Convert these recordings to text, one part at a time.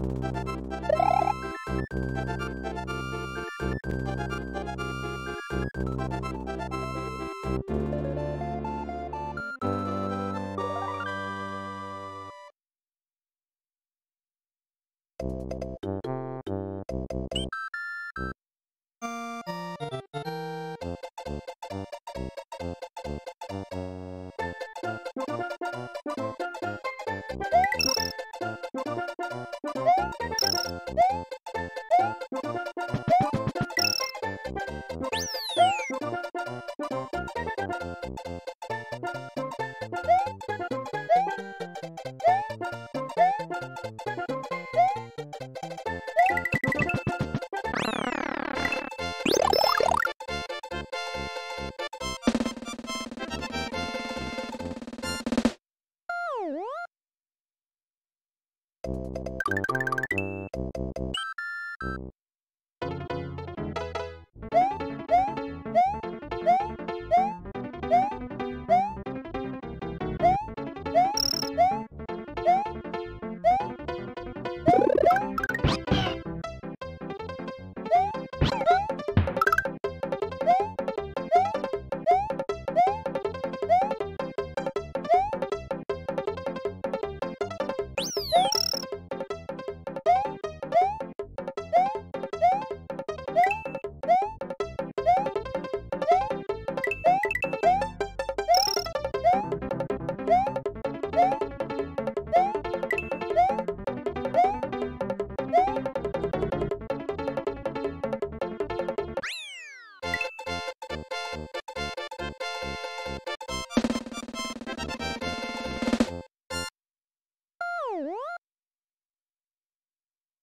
you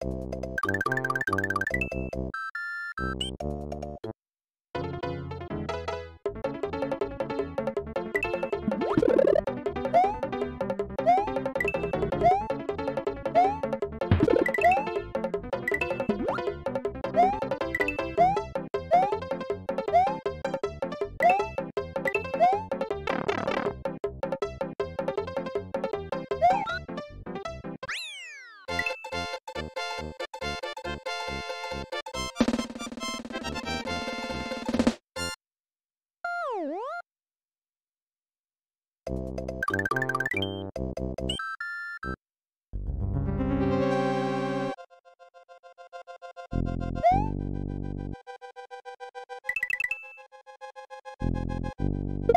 you 何?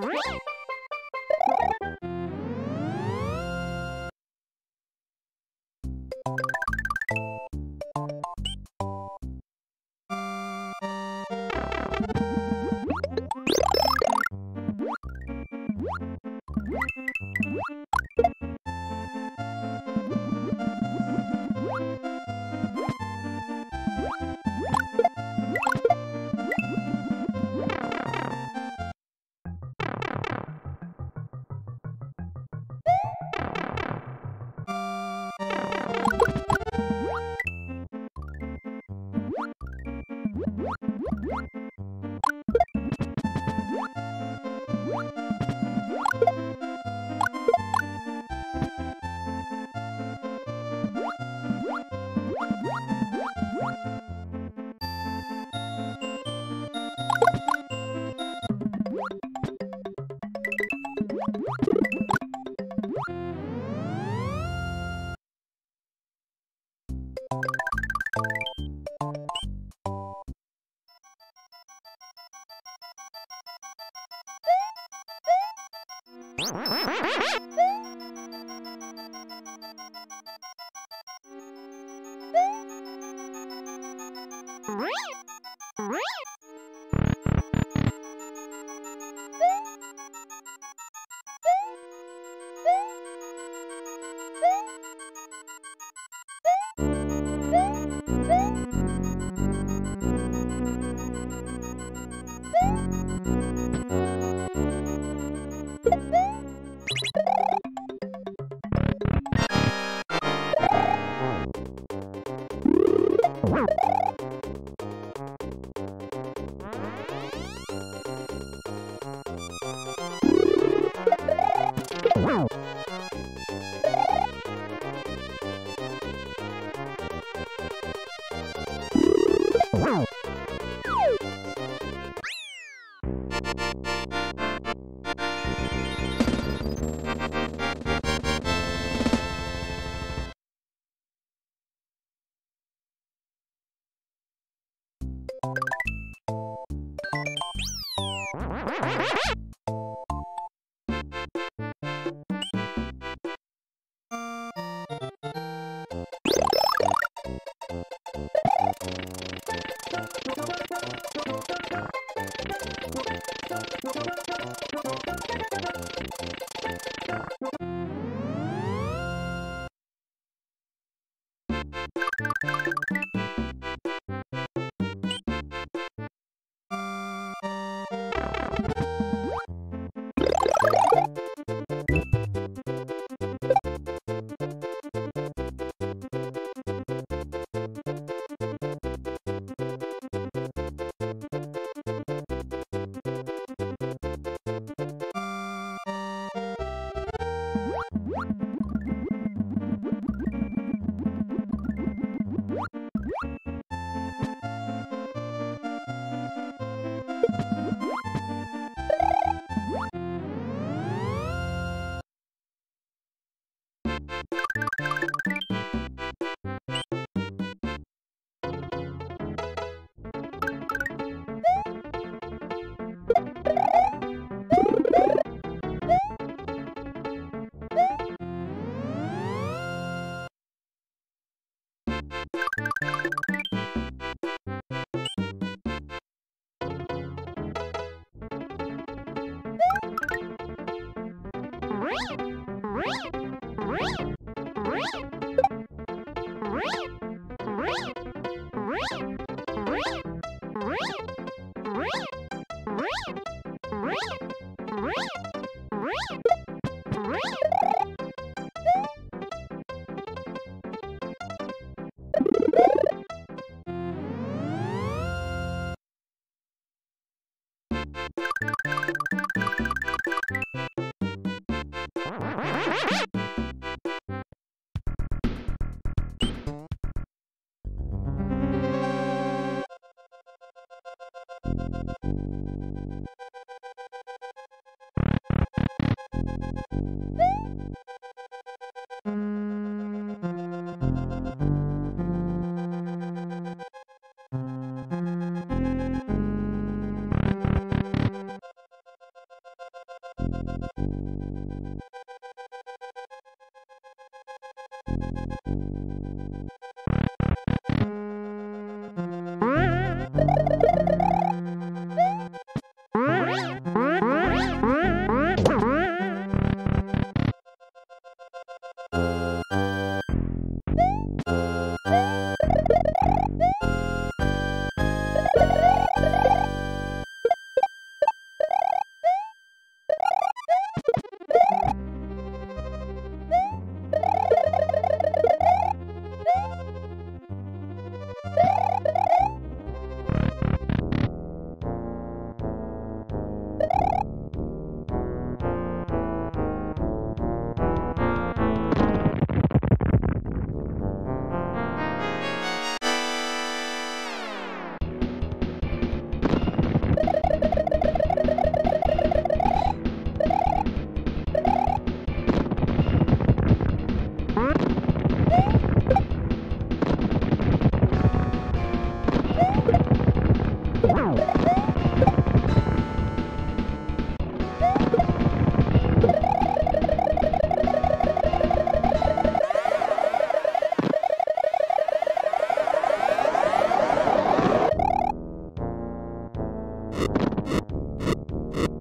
Right? Right? Wow. Bye. you